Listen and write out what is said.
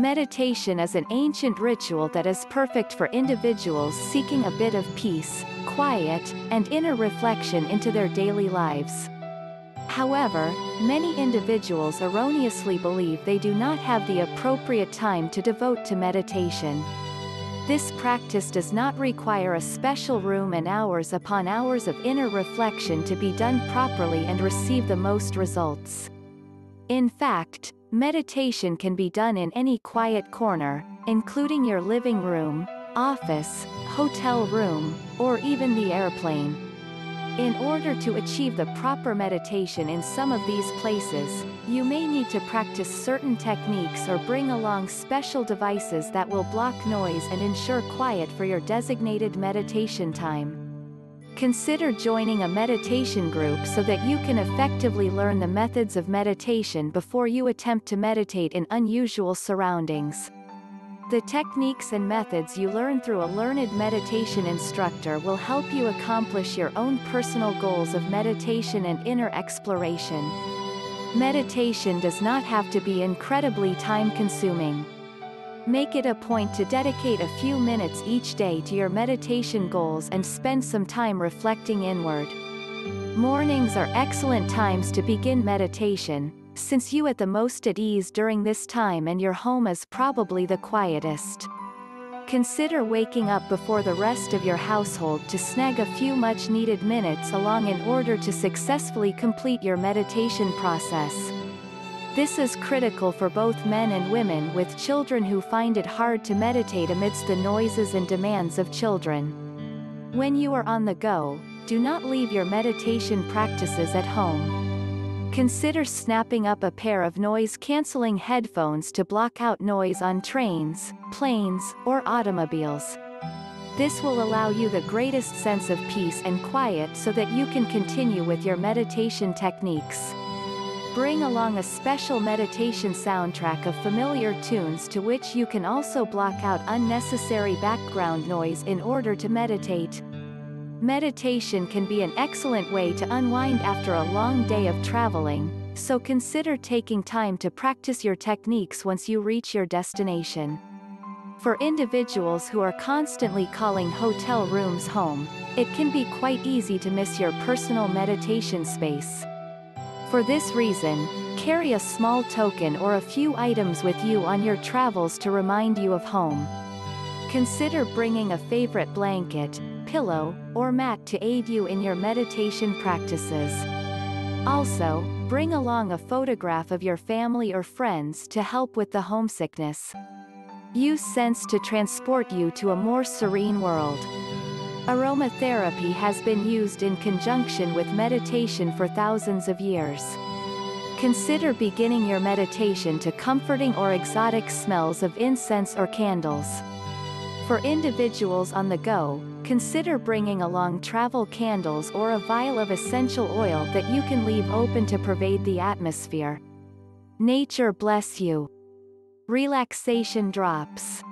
Meditation is an ancient ritual that is perfect for individuals seeking a bit of peace, quiet, and inner reflection into their daily lives. However, many individuals erroneously believe they do not have the appropriate time to devote to meditation. This practice does not require a special room and hours upon hours of inner reflection to be done properly and receive the most results. In fact, meditation can be done in any quiet corner, including your living room, office, hotel room, or even the airplane. In order to achieve the proper meditation in some of these places, you may need to practice certain techniques or bring along special devices that will block noise and ensure quiet for your designated meditation time. Consider joining a meditation group so that you can effectively learn the methods of meditation before you attempt to meditate in unusual surroundings. The techniques and methods you learn through a learned meditation instructor will help you accomplish your own personal goals of meditation and inner exploration. Meditation does not have to be incredibly time-consuming. Make it a point to dedicate a few minutes each day to your meditation goals and spend some time reflecting inward. Mornings are excellent times to begin meditation, since you at the most at ease during this time and your home is probably the quietest. Consider waking up before the rest of your household to snag a few much-needed minutes along in order to successfully complete your meditation process. This is critical for both men and women with children who find it hard to meditate amidst the noises and demands of children. When you are on the go, do not leave your meditation practices at home. Consider snapping up a pair of noise-canceling headphones to block out noise on trains, planes, or automobiles. This will allow you the greatest sense of peace and quiet so that you can continue with your meditation techniques. Bring along a special meditation soundtrack of familiar tunes to which you can also block out unnecessary background noise in order to meditate. Meditation can be an excellent way to unwind after a long day of traveling, so consider taking time to practice your techniques once you reach your destination. For individuals who are constantly calling hotel rooms home, it can be quite easy to miss your personal meditation space. For this reason, carry a small token or a few items with you on your travels to remind you of home. Consider bringing a favorite blanket, pillow, or mat to aid you in your meditation practices. Also, bring along a photograph of your family or friends to help with the homesickness. Use scents to transport you to a more serene world. Aromatherapy has been used in conjunction with meditation for thousands of years. Consider beginning your meditation to comforting or exotic smells of incense or candles. For individuals on the go, consider bringing along travel candles or a vial of essential oil that you can leave open to pervade the atmosphere. Nature bless you. Relaxation drops.